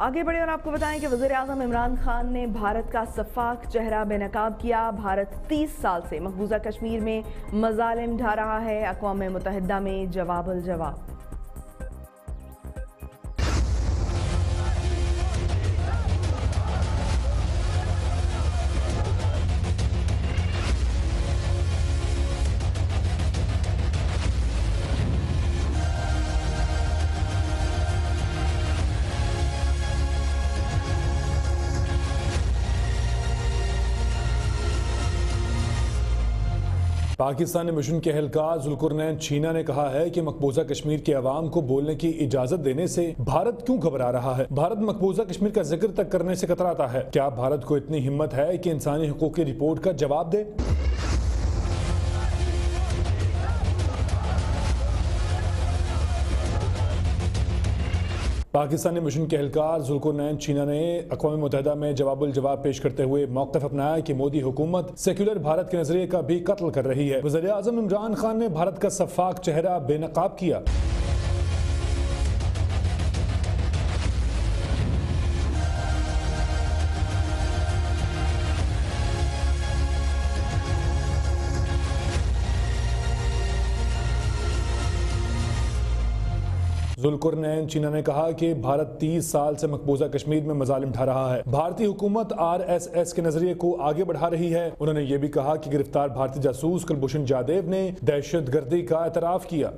آگے بڑھے اور آپ کو بتائیں کہ وزیر اعظم عمران خان نے بھارت کا صفاق چہرہ بے نقاب کیا۔ بھارت تیس سال سے مقبوضہ کشمیر میں مظالم ڈھا رہا ہے۔ اقوام متحدہ میں جواب الجواب۔ پاکستان مشن کے اہلکار ذلکرنین چھینا نے کہا ہے کہ مقبوضہ کشمیر کے عوام کو بولنے کی اجازت دینے سے بھارت کیوں گھبرا رہا ہے؟ بھارت مقبوضہ کشمیر کا ذکر تک کرنے سے کتراتا ہے۔ کیا بھارت کو اتنی ہمت ہے کہ انسانی حقوق کی رپورٹ کا جواب دے؟ پاکستانی مشن کے اہلکار ذلکرنین چینا نے اقوام متحدہ میں جواب الجواب پیش کرتے ہوئے موقف اپنایا کہ مودی حکومت سیکولر بھارت کے نظریے کا بھی قتل کر رہی ہے۔ وزیر اعظم عمران خان نے بھارت کا صفاق چہرہ بے نقاب کیا۔ ذلکرنین چینا نے کہا کہ بھارت تیس سال سے مقبوضہ کشمیر میں مظالم ڈھا رہا ہے۔ بھارتی حکومت آر ایس ایس کے نظریے کو آگے بڑھا رہی ہے۔ انہوں نے یہ بھی کہا کہ گرفتار بھارتی جاسوس کلبھوشن جادیو نے دہشت گردی کا اعتراف کیا۔